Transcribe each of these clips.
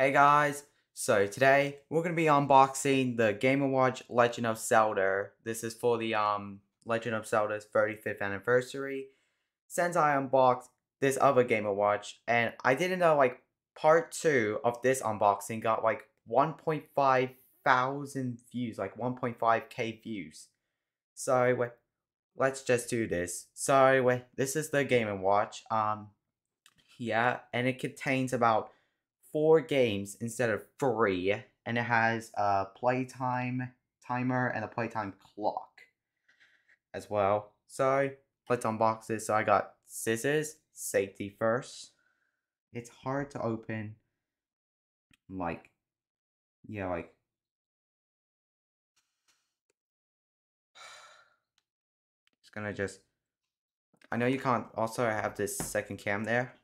Hey guys, so today we're gonna be unboxing the Game & Watch Legend of Zelda. This is for the um Legend of Zelda's 35th anniversary. Since I unboxed this other Game & Watch, and I didn't know like part two of this unboxing got like 1.5 thousand views, like 1.5k views. So let's just do this. So this is the Game & Watch. Um, yeah, and it contains about four games instead of three, and it has a playtime timer and a playtime clock as well. So let's unbox this. So I got scissors, safety first. It's hard to open. Like, yeah, like. It's gonna just. I know you can't also I have this second cam there.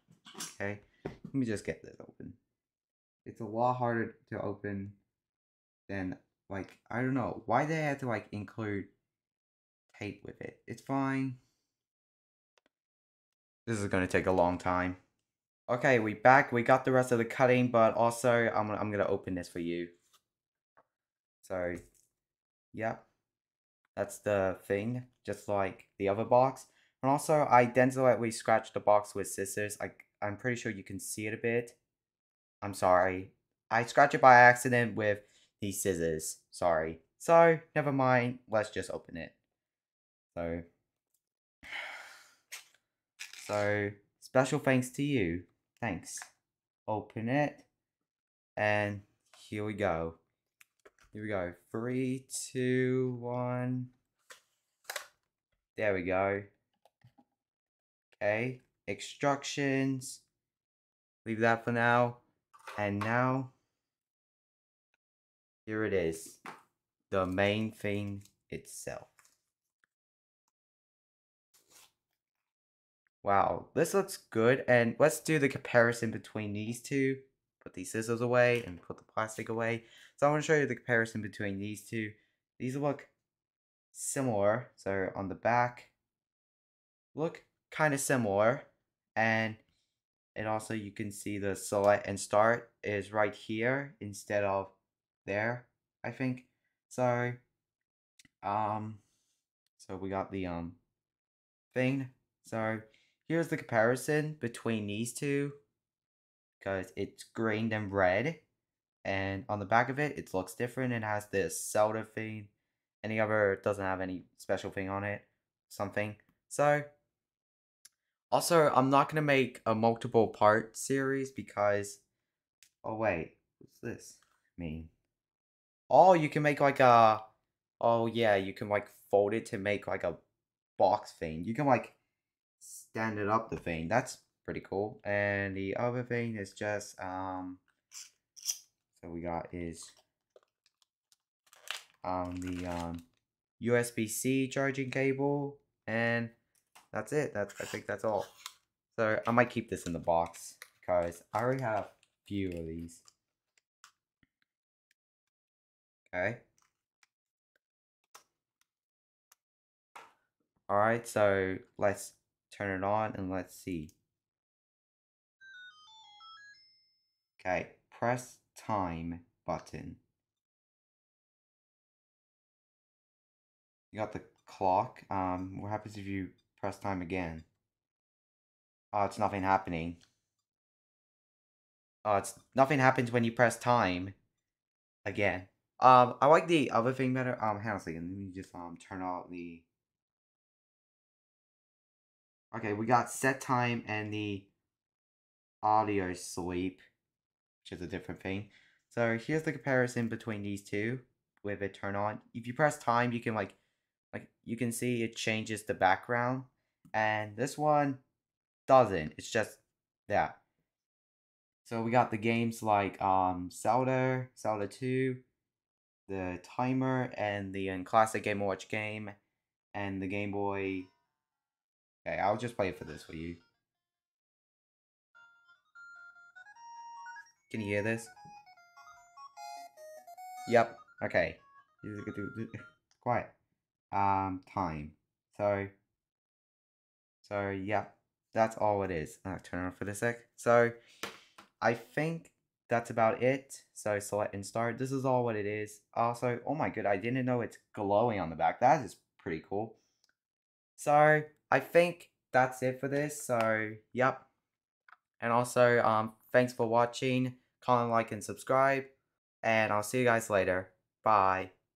Okay, let me just get this open it's a lot harder to open than like I don't know why they had to like include tape with it. It's fine. This is gonna take a long time. Okay, we back. We got the rest of the cutting, but also I'm I'm gonna open this for you. So, yeah, that's the thing, just like the other box. And also, I delicately scratched the box with scissors. I I'm pretty sure you can see it a bit. I'm sorry. I scratched it by accident with these scissors. Sorry. So, never mind. Let's just open it. So, so special thanks to you. Thanks. Open it. And here we go. Here we go. Three, two, one. There we go. Okay. Instructions. Leave that for now. And now, here it is, the main thing itself. Wow, this looks good. And let's do the comparison between these two. Put these scissors away and put the plastic away. So I want to show you the comparison between these two. These look similar. So on the back, look kind of similar. And and also you can see the select and start is right here instead of there I think. So um so we got the um thing. So here's the comparison between these two because it's green and red and on the back of it it looks different. It has this Zelda thing any other doesn't have any special thing on it something. So also, I'm not gonna make a multiple part series because oh wait, what's this mean? Oh, you can make like a oh yeah, you can like fold it to make like a box thing. You can like stand it up the thing. That's pretty cool. And the other thing is just um so we got is um the um USB-C charging cable and that's it. That's I think that's all. So I might keep this in the box because I already have a few of these. Okay. Alright, so let's turn it on and let's see. Okay, press time button. You got the clock. Um, what happens if you Press time again. Oh, it's nothing happening. Oh, it's nothing happens when you press time again. Um, I like the other thing better. Um, hang on a second. Let me just um turn off the. Okay, we got set time and the audio sleep, which is a different thing. So here's the comparison between these two with it turn on. If you press time, you can like, like you can see it changes the background and this one doesn't. It's just that. So we got the games like um Zelda, Zelda 2, the timer, and the um, classic Game Watch game, and the Game Boy. Okay, I'll just play it for this for you. Can you hear this? Yep. Okay. Quiet. Um, time. So so yeah, that's all it is. I'll turn it off for a sec. So I think that's about it. So select and start. This is all what it is. Also, oh my god, I didn't know it's glowing on the back. That is pretty cool. So I think that's it for this. So yep. And also, um, thanks for watching. Comment, like, and subscribe. And I'll see you guys later. Bye.